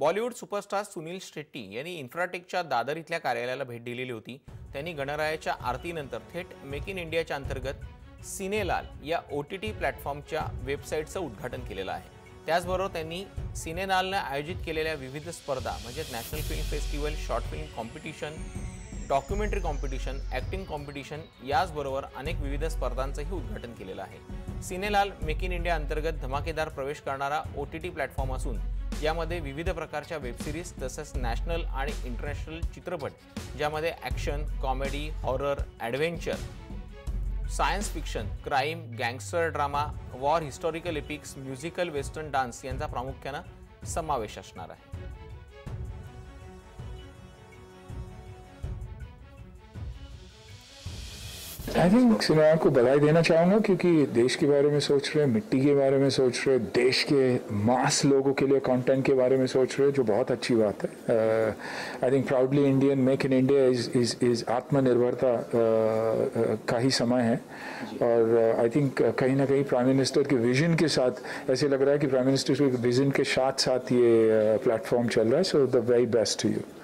Bollywood superstar Sunil Shetty यांनी इन्फ्राटेकच्या दादर इथल्या कार्यालयाला भेट दिलेली होती. त्यांनी गणरायाच्या आरतीनंतर थेट मेक इन इंडियाच्या अंतर्गत सिनेलाल या ओ टी टी प्लॅटफॉर्मच्या वेबसाईटचं उद्घाटन केलेलं आहे. त्याचबरोबर त्यांनी सिनेलालनं आयोजित केलेल्या विविध स्पर्धा म्हणजेच national film festival short film competition documentary competition acting competition याचबरोबर अनेक विविध स्पर्धांचंही उद्घाटन केलेलं आहे. सिनेलाल मेक इन इंडिया अंतर्गत धमाकेदार प्रवेश करणारा ओ टी टी प्लॅटफॉर्म असून यामध्ये विविध प्रकारच्या वेबसिरीज तसंच नॅशनल आणि इंटरनॅशनल चित्रपट ज्यामध्ये action comedy horror adventure science fiction crime gangster drama war historical epics musical western dance यांचा प्रामुख्यानं समावेश असणार आहे. आई थिंक सिनेमा को बधाई देना चाहूँगा क्योंकि देश के बारे में सोच रहे मिट्टी के बारे में सोच रहे देश के मास लोगों के लिए कंटेंट के बारे में सोच रहे जो बहुत अच्छी बात है। I think proudly Indian make in India is is is आत्मनिर्भरता uh, uh, का ही समय है। और आई थिंक कहीं ना कहीं प्राइम मिनिस्टर के विजन के साथ ऐसे लग रहा है कि प्राइम मिनिस्टर के विजन के साथ साथ ये प्लेटफॉर्म चल रहा है। So the very best to you